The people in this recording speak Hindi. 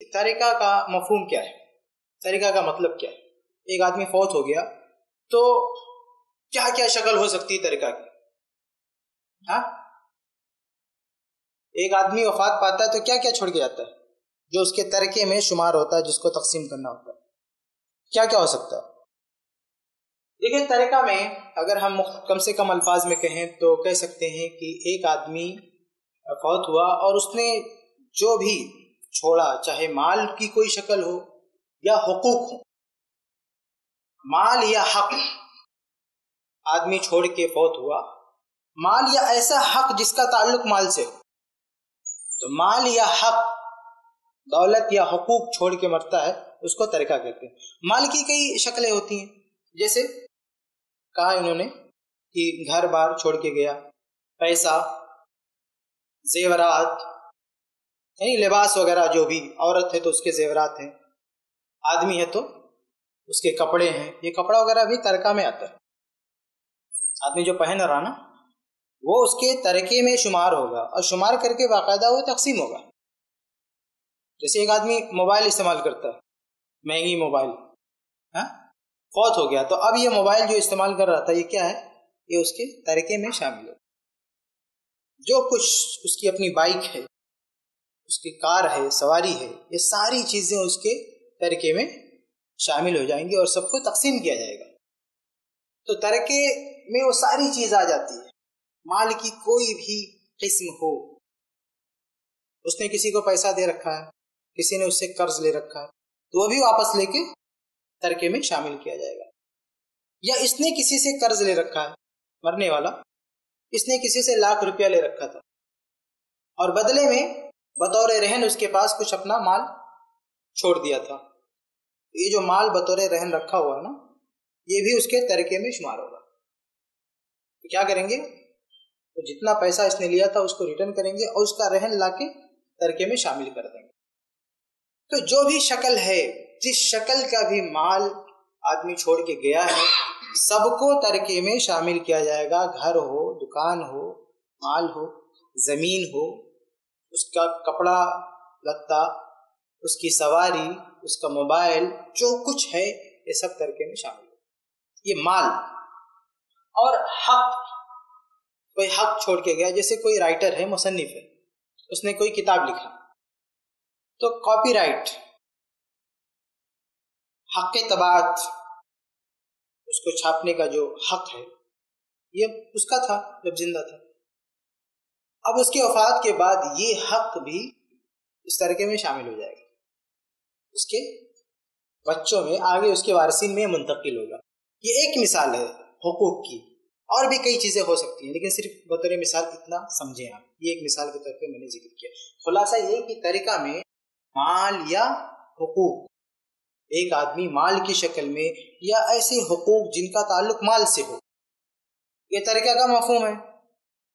तरीका का मफहूम क्या है? तरीका का मतलब क्या है? एक आदमी फौत हो गया तो क्या क्या शक्ल हो सकती है तरीका की? हाँ? एक आदमी वफात पाता है तो क्या क्या छोड़ के जाता है? जो उसके तरीके में शुमार होता है, जिसको तकसीम करना होता है। क्या क्या हो सकता है? देखिए, तरीका में अगर हम कम से कम अल्फाज में कहें तो कह सकते हैं कि एक आदमी फौत हुआ और उसने जो भी छोड़ा, चाहे माल की कोई शक्ल हो या हकूक हो। माल या हक। आदमी छोड़ के फौत हुआ। माल या ऐसा हक जिसका ताल्लुक माल से हो। तो माल या हक, दौलत या हकूक छोड़ के मरता है, उसको तरीका कहते हैं। माल की कई शक्लें होती हैं। जैसे कहा इन्होंने कि घर बार छोड़ के गया। पैसा, जेवरात यानी लिबास वगैरह जो भी औरत है तो उसके जेवरात हैं। आदमी है तो उसके कपड़े हैं। ये कपड़ा वगैरह भी तरका में आता है। आदमी जो पहन रहा ना, वो उसके तरके में शुमार होगा और शुमार करके बाकायदा वो तकसीम होगा। जैसे एक आदमी मोबाइल इस्तेमाल करता है, महँगी मोबाइल, है? फौत हो गया। तो अब ये मोबाइल जो इस्तेमाल कर रहा था, ये क्या है? ये उसके तरीके में शामिल हो जो कुछ उसकी अपनी बाइक है उसकी कार है, सवारी है, ये सारी चीज़ें उसके तरके में शामिल हो जाएँगी और सबको तकसीम किया जाएगा। तो तरके में वो सारी चीज़ आ जाती है। माल की कोई भी किस्म हो। उसने किसी को पैसा दे रखा है, किसी ने उससे कर्ज ले रखा है तो वो भी वापस लेके तरके में शामिल किया जाएगा। या इसने किसी से कर्ज ले रखा है, मरने वाला, इसने किसी से लाख रुपया ले रखा था, और बदले में बतौर रहन उसके पास कुछ अपना माल छोड़ दिया था। ये जो माल बतौर रहन रखा हुआ है ना, ये भी उसके तरीके में शुमार होगा। तो क्या करेंगे? तो जितना पैसा इसने लिया था उसको रिटर्न करेंगे और उसका रहन लाके तरके में शामिल कर देंगे। तो जो भी शक्ल है, जिस शक्ल का भी माल आदमी छोड़ के गया है, सबको तरके में शामिल किया जाएगा। घर हो, दुकान हो, माल हो, ज़मीन हो उसका कपड़ा लत्ता, उसकी सवारी, उसका मोबाइल, जो कुछ है, ये सब तरके में शामिल है। ये माल। और हक। कोई हक छोड़ के गया, जैसे कोई राइटर है मुसन्फ है, उसने कोई किताब लिखा तो कॉपीराइट हक के तबात उसको छापने का जो हक है, ये उसका था, जब ज़िंदा था। अब उसके वफात के बाद ये हक भी इस तरीके में शामिल हो जाएगा। उसके बच्चों में आगे उसके वारसिन में मुंतकिल होगा। ये एक मिसाल है हकूक की। और भी कई चीज़ें हो सकती हैं, लेकिन सिर्फ़ बतौर मिसाल इतना समझे आप। ये एक मिसाल के तौर पे मैंने ज़िक्र किया। खुलासा ये कि तरीका में माल या हकूक, एक आदमी माल की शक्ल में या ऐसे हकूक जिनका ताल्लुक माल से हो। ये तरीका का मफहूम है।